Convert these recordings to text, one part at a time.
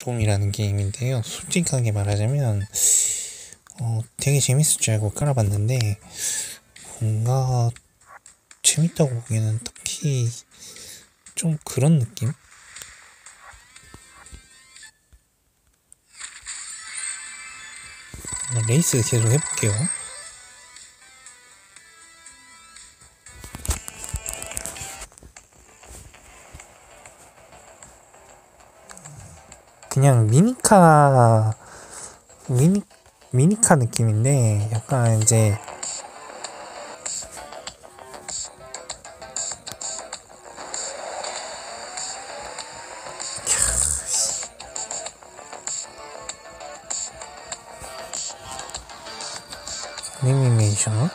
봄이라는 게임인데요. 솔직하게 말하자면 어, 되게 재밌을 줄 알고 깔아봤는데 뭔가 재밌다고 보기에는 딱히 좀 그런 느낌? 어, 레이스 계속 해볼게요. 그냥 미니카 미니 미니카 느낌인데 약간 이제 애니메이션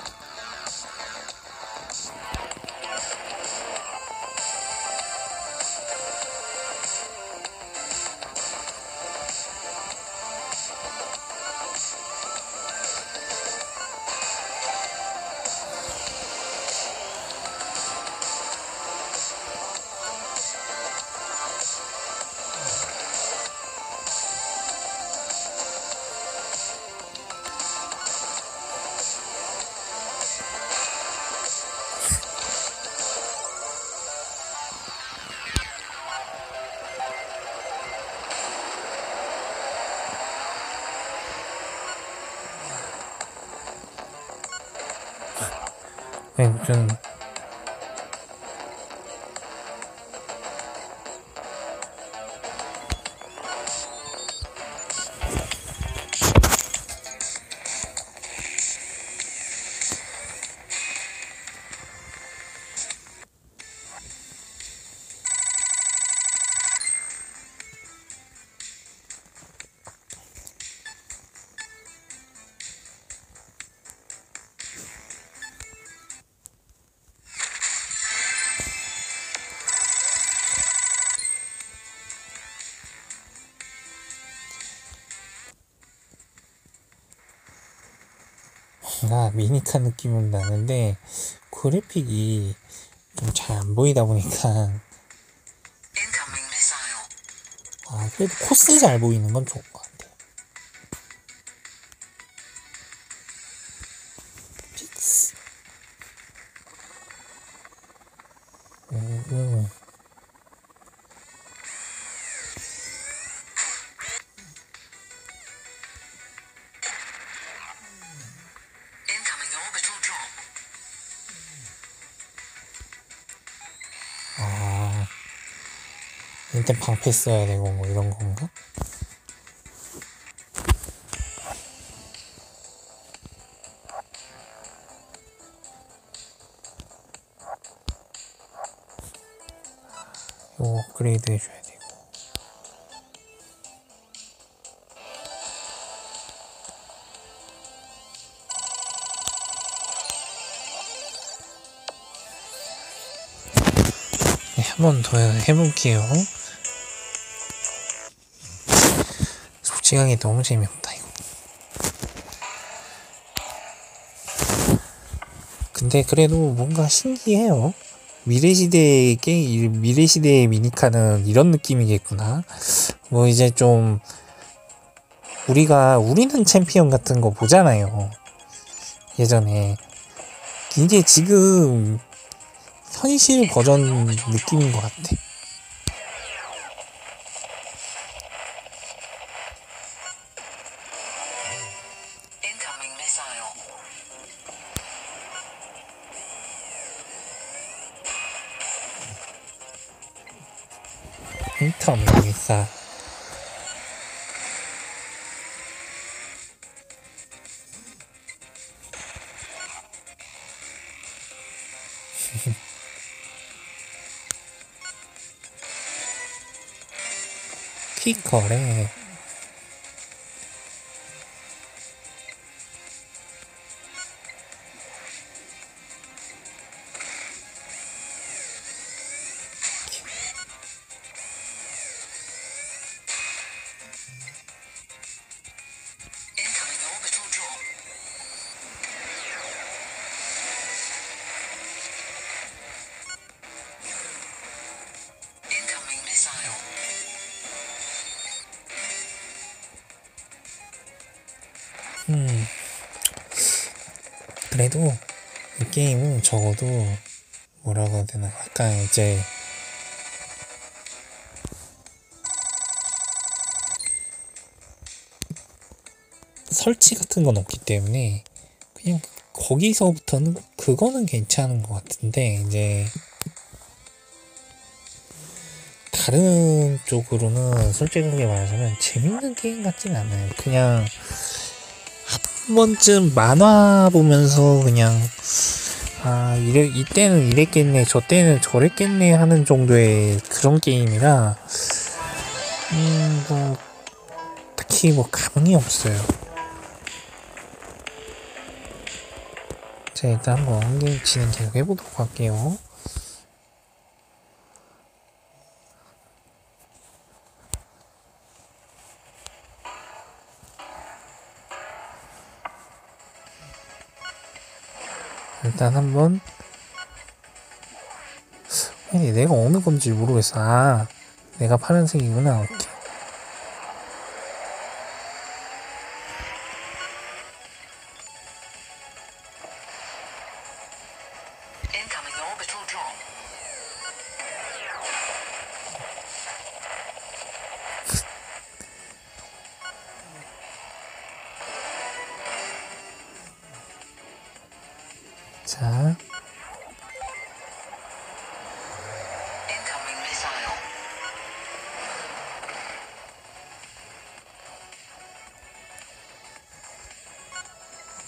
네, 좀 뭔가 미니카 느낌은 나는데 그래픽이 좀 잘 안 보이다 보니까. 아 그래도 코스 잘 보이는 건 좋은 것 같아요. Fix 오, Incoming 일단 방패 써야 되고 뭐 이런 건가? 이거 업그레이드 해줘야 되고 네, 한 번 더 해볼게요. 솔직하게 너무 재미없다 이거. 근데 그래도 뭔가 신기해요. 미래시대의 게임, 미래시대의 미니카는 이런 느낌이겠구나. 뭐 이제 좀 우리가 우리는 챔피언 같은 거 보잖아요. 예전에 이게 지금 현실 버전 느낌인 것 같아. 인터미사 키커래 Incoming orbital drop. 음, 그래도 이 게임은 적어도 뭐라고 해야 되나? 아까 이제 설치 같은 건 없기 때문에 그냥 거기서부터는 그거는 괜찮은 것 같은데 이제 다른 쪽으로는 솔직하게 말하자면 재밌는 게임 같진 않아요. 그냥 한 번쯤 만화 보면서 그냥 아 이래 이때는 이랬겠네 저 때는 저랬겠네 하는 정도의 그런 게임이라 음뭐 딱히 뭐 감흥이 없어요. 자 일단 한번 진행 계속 해보도록 할게요. 일단 한번. 내가 어느 건지 모르겠어. 아 내가 파란색이구나. 오케이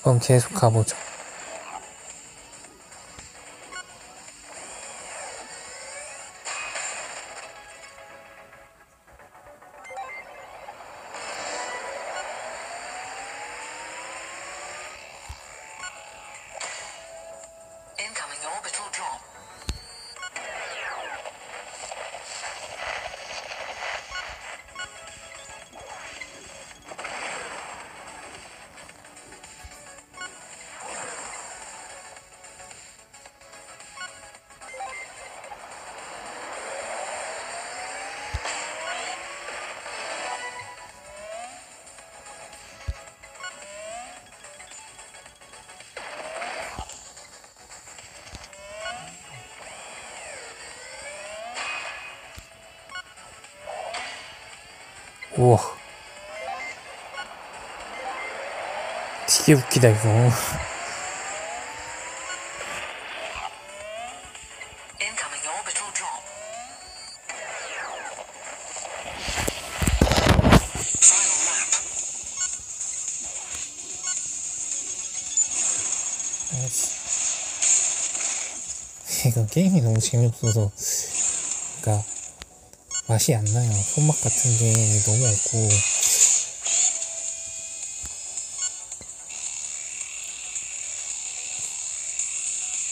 그럼 계속 가보죠 Incoming orbital drop. 우와. 되게 웃기다 이거. 이거 게임이 너무 재미없어서. 그러니까 맛이 안 나요 손맛 같은 게 너무 없고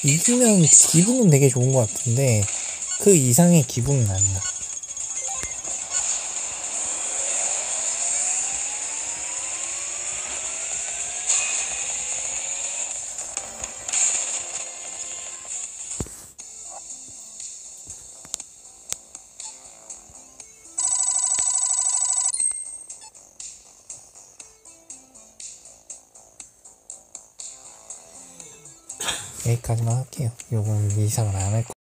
이기면 기분은 되게 좋은 것 같은데 그 이상의 기분은 안 나. 여기까지만 할게요. 요건 이상은 안할 거.